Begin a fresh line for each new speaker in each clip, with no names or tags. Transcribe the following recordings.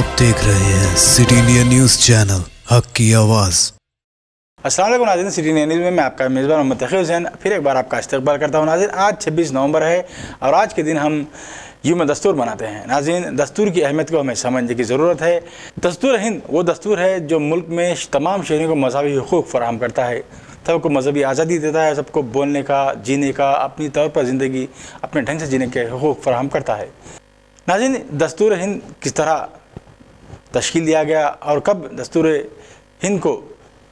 आप देख रहे हैं सिटी इंडिया न्यूज़ चैनल, हक की आवाज़।
असलम नाजिन, सिटी न्यूज़ में मैं आपका मेज़बान मोहम्मद तकी हुसैन, फिर एक बार आपका इस्तेबाल करता हूँ। नाजिन, आज 26 नवंबर है और आज के दिन हम यूम दस्तूर मनाते हैं। नाजिन, दस्तूर की अहमियत को हमें समझने की ज़रूरत है। दस्तूर हिंद, वो दस्तूर है जो मुल्क में तमाम शहरों को मजहबी हकूक़ फराम करता है। सबको मजहबी आज़ादी देता है, सबको बोलने का, जीने का, अपनी तौर पर ज़िंदगी अपने ढंग से जीने के हकूक़ फराम करता है। नाजिन, दस्तूर हिंद किस तरह तश्कील दिया गया और कब दस्तूर हिंद को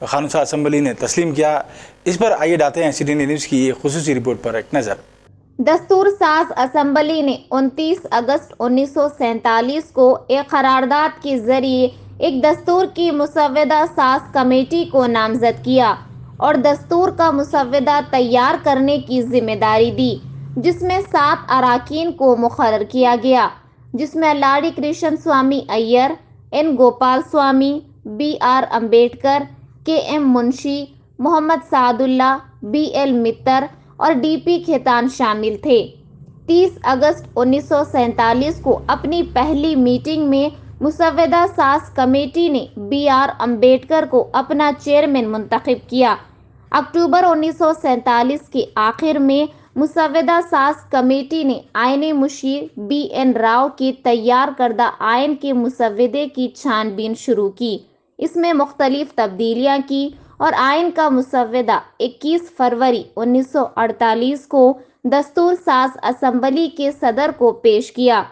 खानसा असम्बली ने तस्लीम किया, इस पर आइए डालते हैं सिटी न्यूज़ की खसूसी रिपोर्ट पर एक नज़र।
दस्तूर साज असम्बली ने 29 अगस्त 1947 को एक करारदाद के ज़रिए एक दस्तूर की मुसवदा साज कमेटी को नामजद किया और दस्तूर का मुसवदा तैयार करने की ज़िम्मेदारी दी, जिसमें सात अरकान को मुकर किया गया, जिसमें Alladi Krishna Swami Ayyar N Gopal Swami, B R Ambedkar K M Munshi, Mohammad Saadulla, B L Mitter और डी पी खेतान शामिल थे। 30 अगस्त 1947 को अपनी पहली मीटिंग में मुसवदा सास कमेटी ने बी आर अंबेडकर को अपना चेयरमैन मुंतखब किया। अक्टूबर उन्नीस सौ सैंतालीस के आखिर में मुसवदा सास कमेटी ने आयन मुशीर बी एन राव के तैयार करदा आयन के मुसवदे की छानबीन शुरू की। इसमें मुख्तलिफ़ तब्दीलियाँ की और आयन का मुसवदा 21 फरवरी 1948 को दस्तूर साज असम्बली के सदर को पेश किया।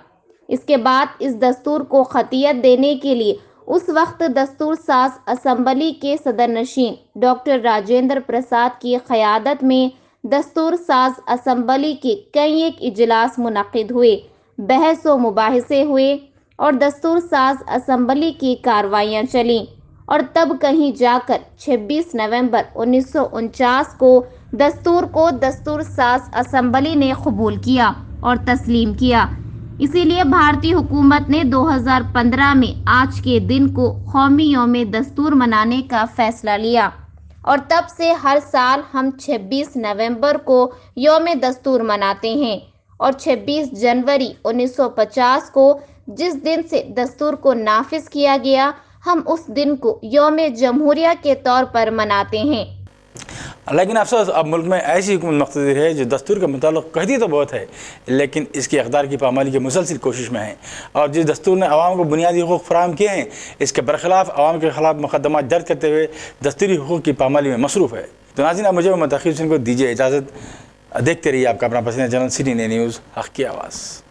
इसके बाद इस दस्तूर को खतियत देने के लिए उस वक्त दस्तूर साज असम्बली के सदर नशीन डॉक्टर राजेंद्र प्रसाद की क़्यादत में दस्तूर साज असम्बली के कई एक इजलास मुनद हुए, बहस व मुबासे हुए और दस्तूर साज असम्बली की कार्रवाइयाँ चलीं और तब कहीं जाकर 26 नवंबर उन्नीस को दस्तूर को दस्तूर साज असम्बली ने कबूल किया और तस्लीम किया। इसीलिए भारतीय हुकूमत ने 2015 में आज के दिन को कौमी योम दस्तूर मनाने का फैसला लिया। और तब से हर साल हम 26 नवंबर को योम दस्तूर मनाते हैं और 26 जनवरी 1950 को जिस दिन से दस्तूर को नाफिज किया गया, हम उस दिन को योम जमहूरिया के तौर पर मनाते हैं।
लेकिन अफसोस, अब मुल्क में ऐसी हुकूमत मकतदर है जो दस्तूर के मुताल कहती तो बहुत है, लेकिन इसकी अकदार की पामाली की मुसलसिल कोशिश में है। और जिस दस्तूर ने आवाम को बुनियादी हकूक़ फराम किए हैं, इसके बरखिलाफ़ आवाम के खिलाफ मुकदमा दर्ज करते हुए दस्तूरी हकूक़ की पामाली में मसरूफ़ है। तो नाजिन मुझे मतखी को दीजिए इजाज़त। देखते रहिए आपका अपना पसंद चैनल, सिटी न्यूज़, हक़ की आवाज़।